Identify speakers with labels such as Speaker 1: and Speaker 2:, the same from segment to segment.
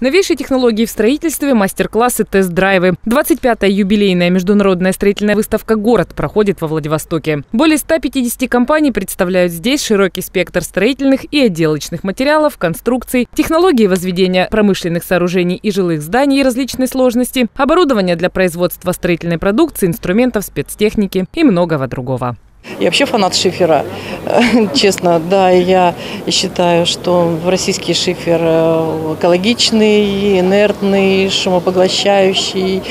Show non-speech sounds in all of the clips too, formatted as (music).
Speaker 1: Новейшие технологии в строительстве, мастер-классы, тест-драйвы. 25-я юбилейная международная строительная выставка «Город» проходит во Владивостоке. Более 150 компаний представляют здесь широкий спектр строительных и отделочных материалов, конструкций, технологии возведения промышленных сооружений и жилых зданий различной сложности, оборудование для производства строительной продукции, инструментов, спецтехники и многого другого.
Speaker 2: Я вообще фанат шифера, (laughs) честно, да, я считаю, что российский шифер э, экологичный, инертный, шумопоглощающий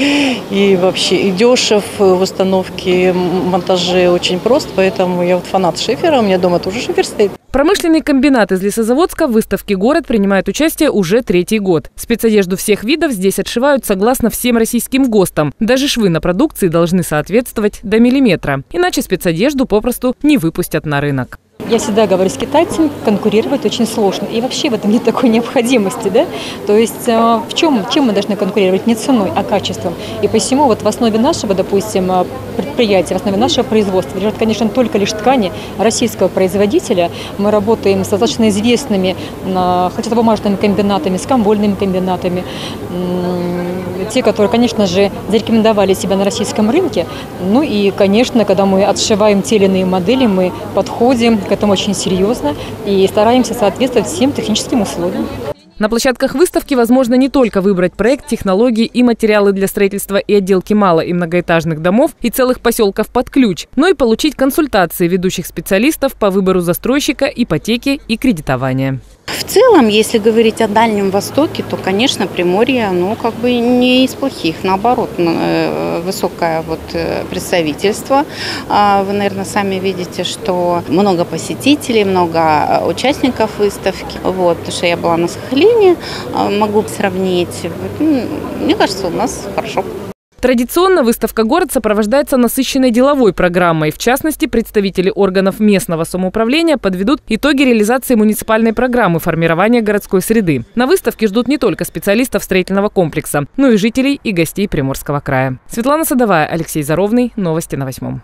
Speaker 2: и вообще и дешев в установке, монтаже очень прост, поэтому я вот фанат шифера, у меня дома тоже шифер стоит.
Speaker 1: Промышленный комбинат из Лесозаводска в выставке «Город» принимает участие уже третий год. Спецодежду всех видов здесь отшивают согласно всем российским ГОСТам. Даже швы на продукции должны соответствовать до миллиметра. Иначе спецодежду попросту не выпустят на рынок.
Speaker 3: Я всегда говорю, с китайцами конкурировать очень сложно. И вообще в этом нет такой необходимости. Да? То есть э, в чем, чем мы должны конкурировать? Не ценой, а качеством. И посему вот в основе нашего, допустим, предприятия, в основе нашего производства лежат, конечно, только лишь ткани российского производителя. Мы работаем с достаточно известными хлопчатобумажными комбинатами, с комбольными комбинатами. Те, которые, конечно же, зарекомендовали себя на российском рынке. Ну и, конечно, когда мы отшиваем те или иные модели, мы подходим к этому очень серьезно и стараемся соответствовать всем техническим условиям.
Speaker 1: На площадках выставки возможно не только выбрать проект, технологии и материалы для строительства и отделки мало- и многоэтажных домов и целых поселков под ключ, но и получить консультации ведущих специалистов по выбору застройщика, ипотеки и кредитования.
Speaker 4: В целом, если говорить о Дальнем Востоке, то, конечно, Приморье, ну, как бы не из плохих, наоборот, э, высокое вот э, представительство. А, вы, наверное, сами видите, что много посетителей, много э, участников выставки. Вот, потому что я была на Сахалине, могу сравнить. Мне кажется, у нас хорошо.
Speaker 1: Традиционно выставка «Город» сопровождается насыщенной деловой программой. В частности, представители органов местного самоуправления подведут итоги реализации муниципальной программы формирования городской среды. На выставке ждут не только специалистов строительного комплекса, но и жителей и гостей Приморского края. Светлана Садовая, Алексей Заровный. Новости на восьмом.